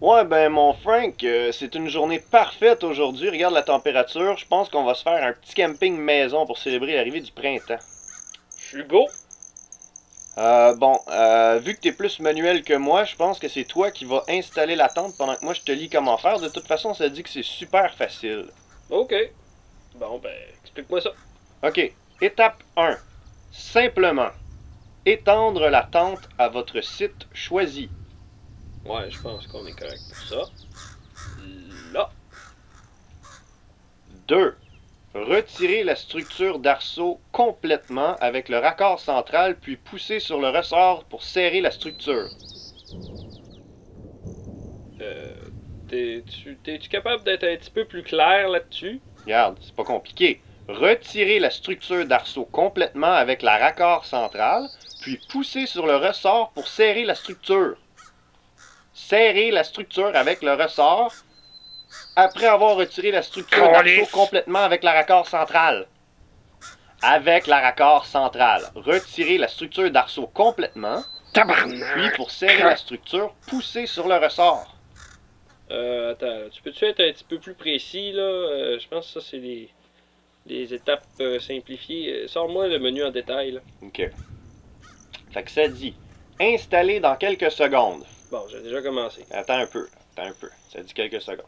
Ouais, ben mon Frank, euh, c'est une journée parfaite aujourd'hui. Regarde la température. Je pense qu'on va se faire un petit camping maison pour célébrer l'arrivée du printemps. Je suis. Euh, bon, euh, vu que t'es plus manuel que moi, je pense que c'est toi qui vas installer la tente pendant que moi je te lis comment faire. De toute façon, ça dit que c'est super facile. Ok. Bon, ben, explique-moi ça. Ok, étape 1. Simplement, étendre la tente à votre site choisi. Ouais, je pense qu'on est correct pour ça. Là. 2. Retirer la structure d'arceau complètement avec le raccord central puis pousser sur le ressort pour serrer la structure. Euh, T'es-tu capable d'être un petit peu plus clair là-dessus? Regarde, c'est pas compliqué. Retirer la structure d'arceau complètement avec la raccord centrale puis pousser sur le ressort pour serrer la structure. Serrer la structure avec le ressort après avoir retiré la structure d'arceau complètement avec la raccord centrale. Avec la raccord centrale. Retirer la structure d'arceau complètement, puis pour serrer la structure, pousser sur le ressort. Euh, attends, tu peux-tu être un petit peu plus précis, là? Euh, je pense que ça, c'est les, les étapes euh, simplifiées. Sors-moi le menu en détail, là. OK. Fait que ça dit installer dans quelques secondes. Bon, j'ai déjà commencé. Attends un peu, attends un peu. Ça dit quelques secondes.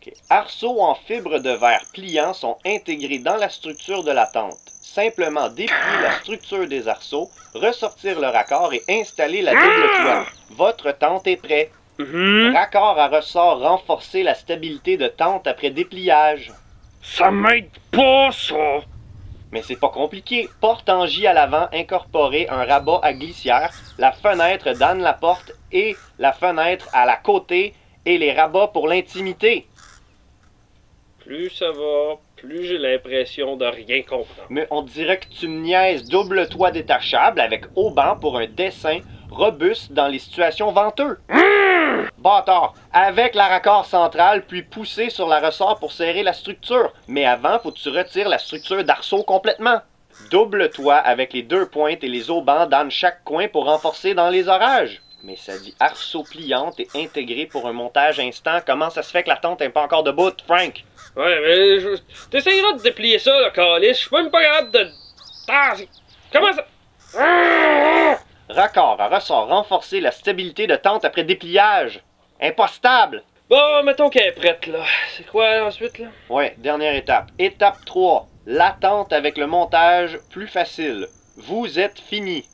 OK. Arceaux en fibre de verre pliant sont intégrés dans la structure de la tente. Simplement déplier la structure des arceaux, ressortir le raccord et installer la double toile. Votre tente est prête. Mhm. Raccord à ressort renforcer la stabilité de tente après dépliage. Ça m'aide pas, ça! Mais c'est pas compliqué. Porte en J à l'avant, incorporer un rabat à glissière, la fenêtre d'Anne la porte et la fenêtre à la côté et les rabats pour l'intimité. Plus ça va, plus j'ai l'impression de rien comprendre. Mais on dirait que tu me niaises double toit détachable avec banc pour un dessin robuste dans les situations venteuses. Bâtard, avec la raccord centrale puis pousser sur la ressort pour serrer la structure. Mais avant, faut que tu retires la structure d'arceau complètement. Double toit avec les deux pointes et les aubans dans chaque coin pour renforcer dans les orages. Mais ça dit arceau pliante et intégré pour un montage instant. Comment ça se fait que la tente n'est pas encore debout, Frank? Ouais, mais je... t'essayeras de déplier ça, là, calice. Je suis même pas capable de... Ah, comment ça... Ah! Raccord à ressort renforcer la stabilité de tente après dépliage. Impostable. Bon, mettons qu'elle est prête, là. C'est quoi, ensuite, là? Ouais, dernière étape. Étape 3. L'attente avec le montage plus facile. Vous êtes fini.